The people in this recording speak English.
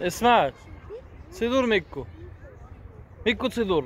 It's not. Sidur Mikko. Mikko Sidur.